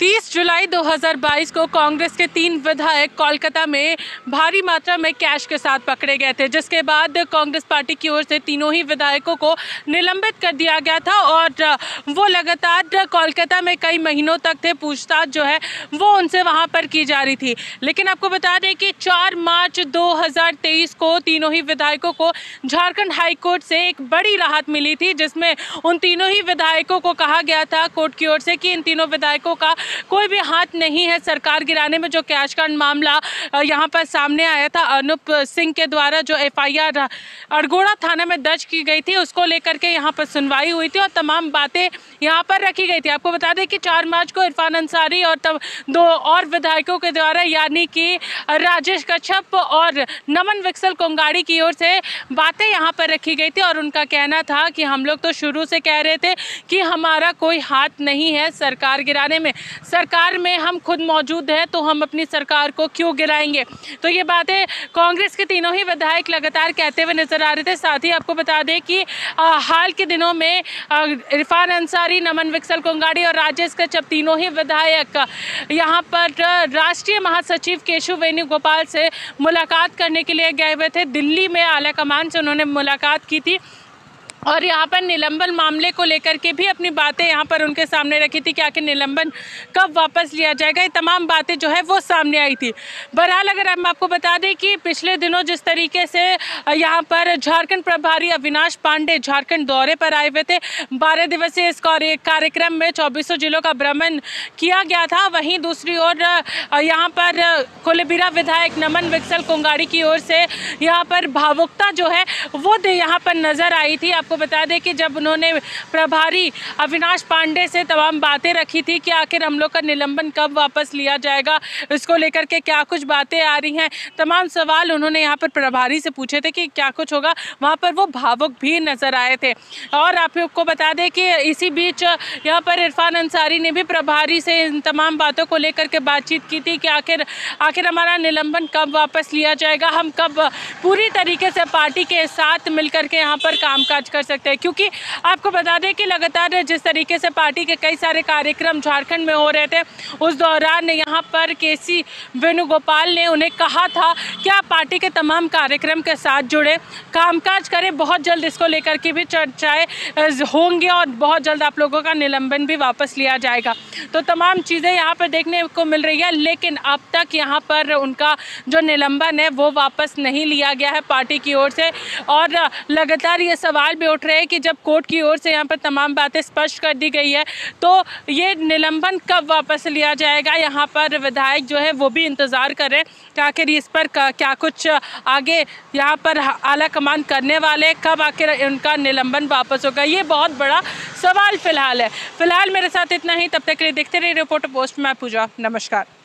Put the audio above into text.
30 जुलाई 2022 को कांग्रेस के तीन विधायक कोलकाता में भारी मात्रा में कैश के साथ पकड़े गए थे, जिसके बाद कांग्रेस पार्टी की ओर से तीनों ही विधायकों को निलंबित कर दिया गया था और वो लगातार कोलकाता में कई महीनों तक थे, पूछताछ जो है वो उनसे वहाँ पर की जा रही थी। लेकिन आपको बता दें कि 4 मार्च 2023 को तीनों ही विधायकों को झारखंड हाईकोर्ट से एक बड़ी राहत मिली थी, जिसमें उन तीनों ही विधायकों को कहा गया था कोर्ट की ओर से कि इन तीनों विधायकों का कोई भी हाथ नहीं है सरकार गिराने में, जो कैश कांड मामला यहाँ पर सामने आया था। अनुप सिंह के द्वारा जो एफआईआर अड़गोड़ा थाना में दर्ज की गई थी, उसको लेकर के यहाँ पर सुनवाई हुई थी और तमाम बातें यहाँ पर रखी गई थी। आपको बता दें कि चार मार्च को इरफान अंसारी और तब दो और विधायकों के द्वारा, यानी कि राजेश कच्छप और नमन विक्सल कोंगाड़ी की ओर से बातें यहाँ पर रखी गई थी और उनका कहना था कि हम लोग तो शुरू से कह रहे थे कि हमारा कोई हाथ नहीं है सरकार गिराने में। सरकार में हम खुद मौजूद हैं तो हम अपनी सरकार को क्यों गिराएँगे? तो ये बातें कांग्रेस के तीनों ही विधायक लगातार कहते हुए नज़र आ रहे थे। साथ ही आपको बता दें कि आ, हाल के दिनों में इरफान अंसारी नमन विक्सल कोंगाड़ी और राजेश कच्छप तीनों ही विधायक यहाँ पर राष्ट्रीय महासचिव केशव वेणुगोपाल से मुलाकात करने के लिए गए हुए थे। दिल्ली में आला कमान से उन्होंने मुलाकात की थी। और यहाँ पर निलंबन मामले को लेकर के भी अपनी बातें यहाँ पर उनके सामने रखी थी कि आखिर निलंबन कब वापस लिया जाएगा। ये तमाम बातें जो है वो सामने आई थी। बहरहाल, अगर हम आपको बता दें कि पिछले दिनों जिस तरीके से यहाँ पर झारखंड प्रभारी अविनाश पांडे झारखंड दौरे पर आए हुए थे। बारह दिवसीय इस कार्यक्रम में चौबीसों जिलों का भ्रमण किया गया था। वहीं दूसरी ओर यहाँ पर कोलेबिरा विधायक नमन विक्सल कोंगाड़ी की ओर से यहाँ पर भावुकता जो है वो यहाँ पर नज़र आई थी। आपको बता दें कि जब उन्होंने प्रभारी अविनाश पांडे से तमाम बातें रखी थी कि आखिर हम लोग का निलंबन कब वापस लिया जाएगा इसको लेकर के क्या कुछ बातें आ रही हैं, तमाम सवाल उन्होंने यहाँ पर प्रभारी से पूछे थे कि क्या कुछ होगा, वहाँ पर वो भावुक भी नज़र आए थे। और आपको बता दें कि इसी बीच यहाँ पर इरफान अंसारी ने भी प्रभारी से इन तमाम बातों को लेकर के बातचीत की थी कि आखिर आखिर हमारा निलंबन कब वापस लिया जाएगा, हम कब पूरी तरीके से पार्टी के साथ मिलकर के यहाँ पर कामकाज कर कर सकते हैं। क्योंकि आपको बता दें कि लगातार जिस तरीके से पार्टी के कई सारे कार्यक्रम झारखंड में हो रहे थे, उस दौरान यहाँ पर के सी वेणुगोपाल ने उन्हें कहा था कि आप पार्टी के तमाम कार्यक्रम के साथ जुड़े? कामकाज करें, बहुत जल्द इसको लेकर के भी चर्चाएँ होंगी और बहुत जल्द आप लोगों का निलंबन भी वापस लिया जाएगा। तो तमाम चीज़ें यहाँ पर देखने को मिल रही है, लेकिन अब तक यहाँ पर उनका जो निलंबन है, वो वापस नहीं लिया गया है पार्टी की ओर से। और लगातार ये सवाल भी उठ रहे हैं कि जब कोर्ट की ओर से यहाँ पर तमाम बातें स्पष्ट कर दी गई है तो ये निलंबन कब वापस लिया जाएगा? यहाँ पर विधायक जो है वो भी इंतज़ार करें कि आखिर इस पर क्या कुछ आगे यहाँ पर आला कमान करने वाले कब आखिर उनका निलंबन वापस होगा? ये बहुत बड़ा सवाल फ़िलहाल है। फ़िलहाल मेरे साथ इतना ही, तब तक के लिए देखते रहिए रिपोर्ट पोस्ट मैं पूजा। नमस्कार।